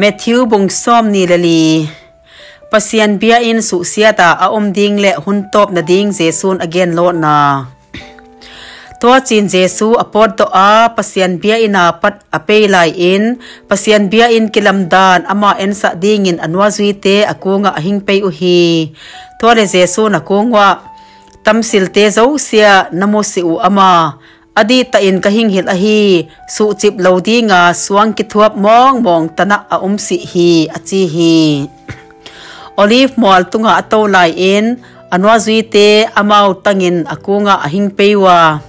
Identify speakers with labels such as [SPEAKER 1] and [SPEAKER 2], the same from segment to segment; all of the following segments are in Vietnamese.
[SPEAKER 1] Matthew bung som ni lali. Pasian bia in su siata a om ding le hun top na ding jesun again lo na. To chin jesu apot to a pasian bia ina pat apei lai in. Pasian bia in kilamdan ama en sa ding in anwa zui te akunga ahing pe u hi to le jesu na kungwa tamsil te zo sia, namo si u ama. adi ta in ka hing hil a hi. Su chip lo di nga suang ki thuap mong mong tana a um si hi a chi hi. Olive mol tunga ato lai in. Anwa zui te amau tangin akunga a hing peiwa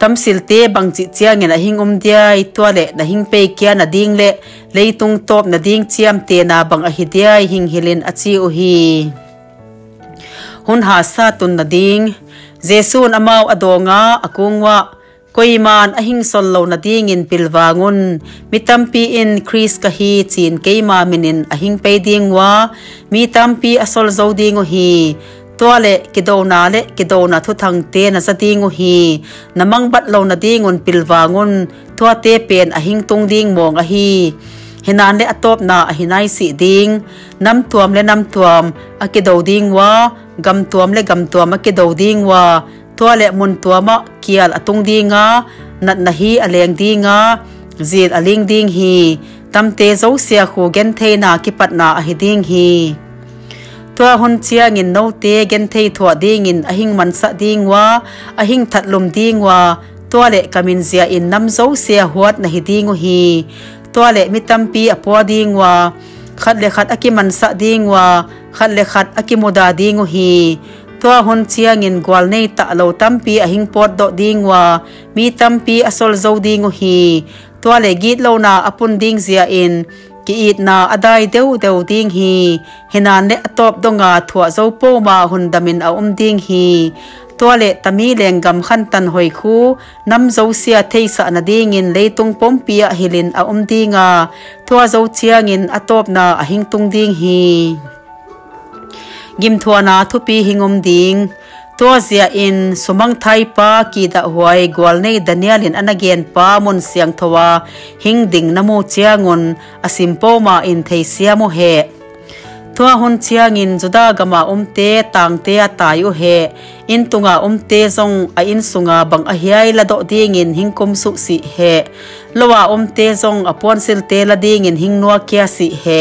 [SPEAKER 1] tamsil te bangchi chiang in a hing um dia i to le na hing pe kya na ding le. Leitung top na ding chiam te na bang a hi dia hing hilin a chi u hi. Hun ha sa tun na ding. Jesun amau adonga akungwa koiman ahing sol lo na ding in pilwangun mitampi in chris ka hi chin keima minin ahing pe ding wa mitampi asol zo ding hi tua le ki do na le ki do na thu thang te na sa tingu hi namang bat lo na dingun pilwangun tua te pen a hing tung ding mong a hi hinan le atop na a hinai si ding. Nam tuam le nam tuam a ke do ding wa. Gam tuam le gam tuam a ke do ding wa. Tua le mun tuama kial atung dinga nat na hi a leng dinga zil a ling ding hi. Tam te zo sia khu gen the na ki pat na a hi ding hi. Tua hun chia ngin no te gen the thua ding in ahing man sa ding wa. Ahing that lum ding wa. Tua le kamin zia in nam zo sia huat na hi ding hi. ตัวเละมีตําปีอปอดีงว่าขัดเลขัดอกิมันสะดีงว่าขัดเลขัดอกิโมดาดีงหีตัวหนเชียงินกวลในตะเลาตําปีอหิงปอดดอดีงว่ามีตําปีอสลโจดีงหีตัวเลกีดเลานาอปุนดิงเสียอินกีอีดนาอไดเดวเดวดิงหีเฮนานเนตอบดงาถั่วโซโปมาหุนดามินอุมดิงหี tua lệ mitampi apwa ding gầm khat le khat khu. Man dấu ding wa sợ le khat aki moda ding hi tua hun chia ngin tua le git lo na apun na na in leitung pompia hilin a um in atop na a hing tung ding hi. Gim thua na thupi hingom um ding. To zia in sumang thai pa in ma in thua hun chiang in juda gama umte tangte atayu he in tunga umte zong a in sunga bang a hiai la do ding in hingkom su si he lowa umte zong apon sil te la ding in hing nuwa kya si he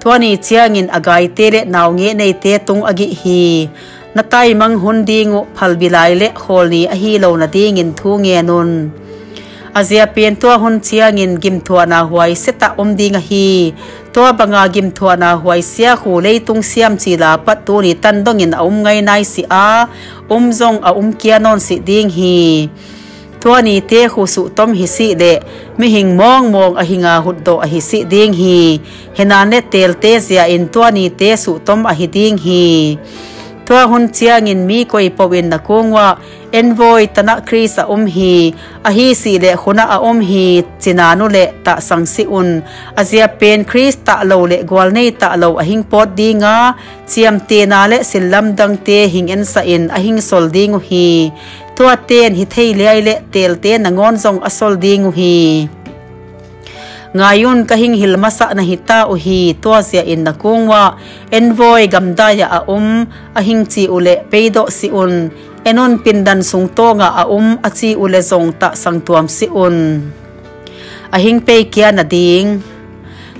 [SPEAKER 1] thuani chiang in agai te le naw nge nei te tung agi hi na tai mang hun dingu phal bilai le khol ni a hi lo na ding in thu nge nun azia pen to hun chiang in gim thua na huai seta om ding a hi. To banga gim thua na huai sia khu le tung siam chi la pat tu ni tan dong in um ngai nai si a. Um zong a um kia non si ding hi. Tua ni te khu su tom hi si de. Mi hing mong mong a hinga hut do a hi si ding hi. Hena ne tel te zia in tua ni te su tom a hi ding hi. ทว่าหุ่นเชียงินมีกวยปวินนะคงว่าเอ็นโวยตนะคริสอมฮีอะฮีสีและคนะอมฮีจินานุและตะสังสิอุนอะเซียเป็นคริสตะโลและกวลในตะโลอหิงปอดดีงาเชียมเตนาและสิลัมดังเตหิงเอ็นสะอินอหิงสอลดีงุฮีตัวเตนหิเทยเลยและเตลเตนงอนซงอสอลดีงุฮี Ngayon kahing hilmasa na hita uhi tua siya in nakungwa, envoy gamdaya aum ahing chi ule peido siun, enon pindan sungto nga aum achi ule song ta sangtuam siun. Ahing pe kya na ding,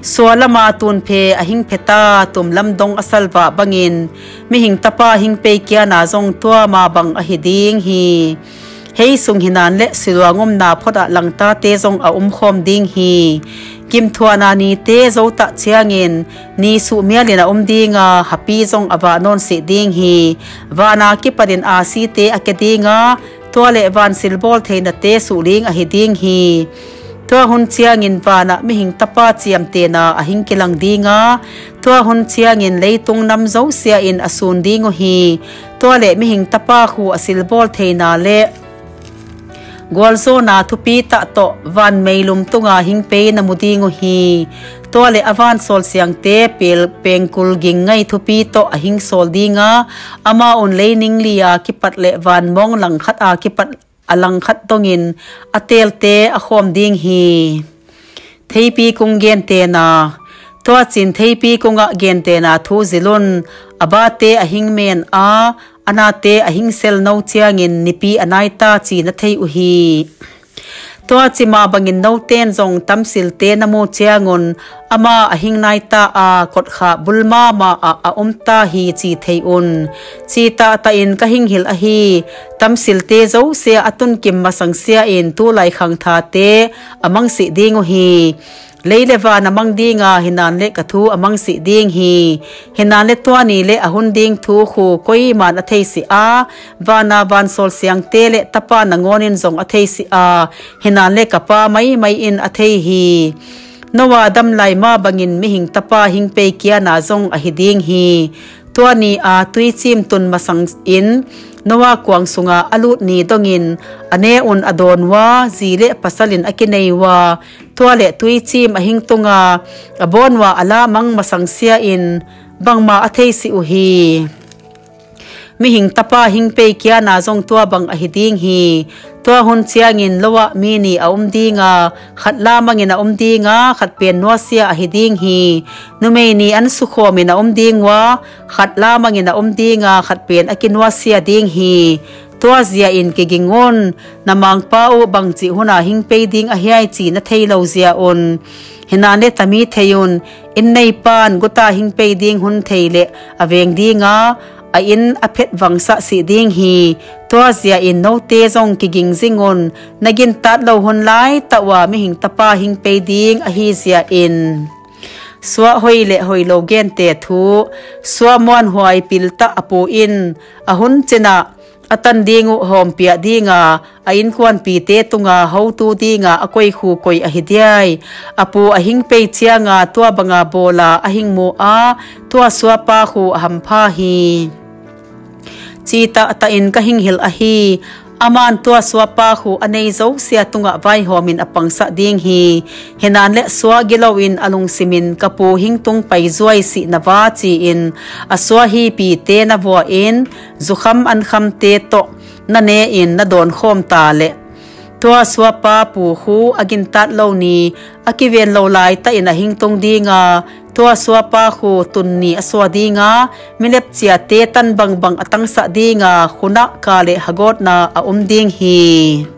[SPEAKER 1] Suala matun pe ahing peta tum lamdong asalva bangin. Mihing tapa hing pe kya na zong tua mabang ahiding hi. hei sung hinan le silwangom na phoda langta te zong a um khom ding hi. Kim thuana ni te zo ta chiangin ni su mialina um dinga happy zong awa non se ding hi. Wana ki padin a si te akedinga tole van silbol theina te su ling a hi ding hi. Tua hun chiangin wana mi hing tapa chiam te na a hing kilang dinga tua hun chiangin leitung nam zo sia in asun dingo hi. Tole mi hing tapa khu asilbol theina le golso na thupi ta to van meilum tunga hingpe na mudingo hi to le avan sol siang te pel pengkul ging ngai thupi to a hing sol dinga ama on leining lia kipat le van mong lang khat a kipat alang khat tongin atel te a khom ding hi theipi kung gen te na to chin theipi kunga gen te na thu zilun abate ahing men a anate ahing sel no chiangin nipi anaita chi na thei uhi to chima bangin no ten zong tamsil te namo chiangon ama ahing nai ta a kot kha bulma ma a a umta hi chi thei un. Chi ta ta in ka hing hil a hi tamsil te zo se atun kim ma sang sia in tu lai khang tha te, amang si dingu hi leilewa namang dinga hinan le ka thu amang si ding hi. Hinan le twani le ahun ding thu khu koi man a thei si a. Vana van sol siang te le tapa nangonin zong a thei si a. Hinan le ka pa mai mai in a thei hi. Nowa dam lai ma bangin mi hing tapa hing pe kia na zong a hi ding hi. Twa twani a tui chim tun masang in. Nowa kuang sunga alut ni dongin ane un adon wa zile pasalin akinei wa tua le tui chim a hing tunga a bon wa ala mang masang sia in bangma a thei si u hi mi hing tapa hing pe kia na zong tua bang a hi ding hi tua hun chiang in lowa mi ni a um dinga khat la mangin a um dinga khat pen no sia a hi ding hi nu me ni an su kho mi na um ding wa khat la mangin a um dinga khat pen a kin wa sia ding hi tua zia in ke gingon namang pau bang chi huna hing pe ding a hiai chi na thei lo zia on hinane tami theyun in nei pan guta hing pe ding hun theile aveng dinga a in a phet wang sa si ding hi. To zia in no te zong ki ging zingon nagin tat lo hun lai, ta wa mi hing tapa hing pe ding a hi zia in. Swa hoi le hoi lo gen te thu. Swa mon huai pilta apo in. A hun chena atan dingu hom pia dinga a. In kwan pi te tunga ho tu dinga a koi khu koi a hidiai apu a hing pe chianga tua banga bola a hing mo a. Tua swa pa khu ham pha hi. Chita ta in ka hing hil a hi aman tua swapa khu anei zo sia tunga vai homin apang sa ding hi henan le swa gilowin alung simin kapu hing tung pai si na wa chi in aswa hi pi te na vo in zukham an kham te to na ne in na don khom ta le tua swa pa pu hu agin tat lo ni. Akiven lo lai ta in a hing tong di nga. Tua swa pa hu tun ni aswa di nga. Minep chia te tan bang bang atang sa di nga. Khuna kale hagot na a um ding hi.